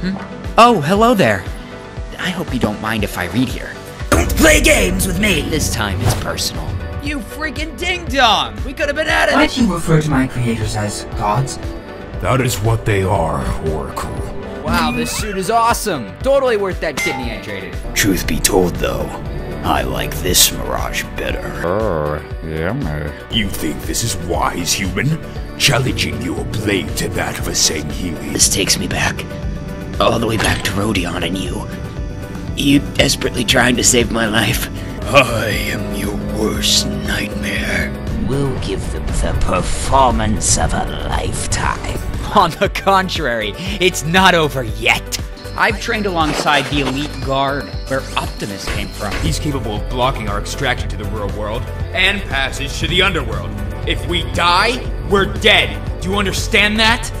Hmm? Oh, hello there. I hope you don't mind if I read here. Don't play games with me! This time it's personal. You freaking ding dong! We could have been at Why it! do you refer to my creators as gods? That is what they are, Oracle. Wow, this suit is awesome! Totally worth that kidney I traded. Truth be told, though, I like this Mirage better. You think this is wise, human? Challenging your blade to that of a Sangheili. This takes me back. All the way back to Rodion and you. You desperately trying to save my life. I am your worst nightmare. We'll give them the performance of a lifetime. On the contrary, it's not over yet. I've trained alongside the elite guard, where Optimus came from. He's capable of blocking our extraction to the real world and passage to the underworld. If we die, we're dead. Do you understand that?